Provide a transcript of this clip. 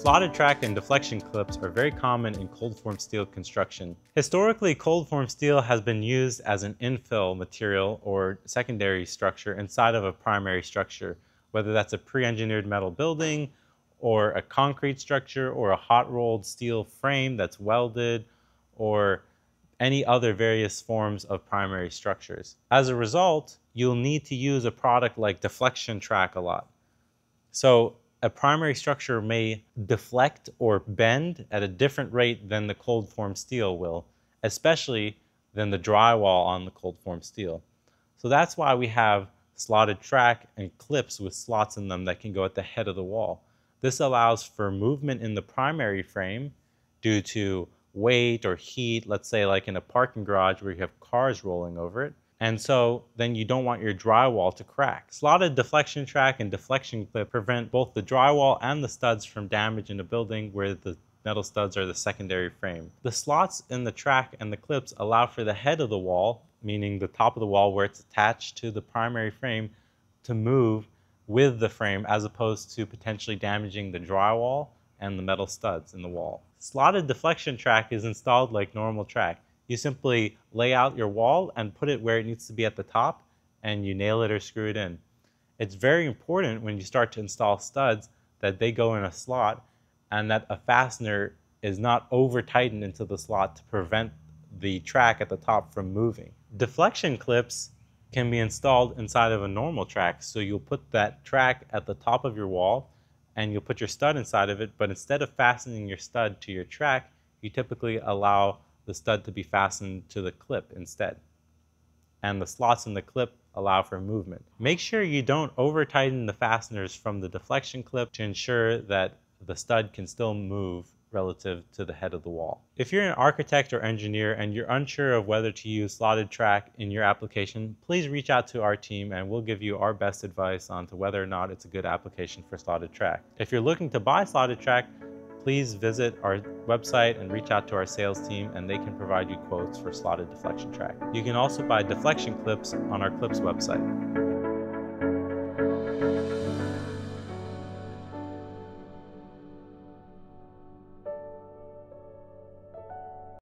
Slotted track and deflection clips are very common in cold form steel construction. Historically, cold form steel has been used as an infill material or secondary structure inside of a primary structure, whether that's a pre-engineered metal building or a concrete structure or a hot rolled steel frame that's welded or any other various forms of primary structures. As a result, you'll need to use a product like deflection track a lot. So a primary structure may deflect or bend at a different rate than the cold form steel will, especially than the drywall on the cold form steel. So that's why we have slotted track and clips with slots in them that can go at the head of the wall. This allows for movement in the primary frame due to weight or heat, let's say like in a parking garage where you have cars rolling over it, and so then you don't want your drywall to crack. Slotted deflection track and deflection clip prevent both the drywall and the studs from damage in a building where the metal studs are the secondary frame. The slots in the track and the clips allow for the head of the wall, meaning the top of the wall where it's attached to the primary frame, to move with the frame as opposed to potentially damaging the drywall and the metal studs in the wall. Slotted deflection track is installed like normal track you simply lay out your wall and put it where it needs to be at the top and you nail it or screw it in. It's very important when you start to install studs that they go in a slot and that a fastener is not over tightened into the slot to prevent the track at the top from moving. Deflection clips can be installed inside of a normal track. So you'll put that track at the top of your wall and you'll put your stud inside of it. But instead of fastening your stud to your track, you typically allow the stud to be fastened to the clip instead. And the slots in the clip allow for movement. Make sure you don't over tighten the fasteners from the deflection clip to ensure that the stud can still move relative to the head of the wall. If you're an architect or engineer and you're unsure of whether to use slotted track in your application, please reach out to our team and we'll give you our best advice on to whether or not it's a good application for slotted track. If you're looking to buy slotted track, please visit our website and reach out to our sales team and they can provide you quotes for slotted deflection track. You can also buy deflection clips on our clips website.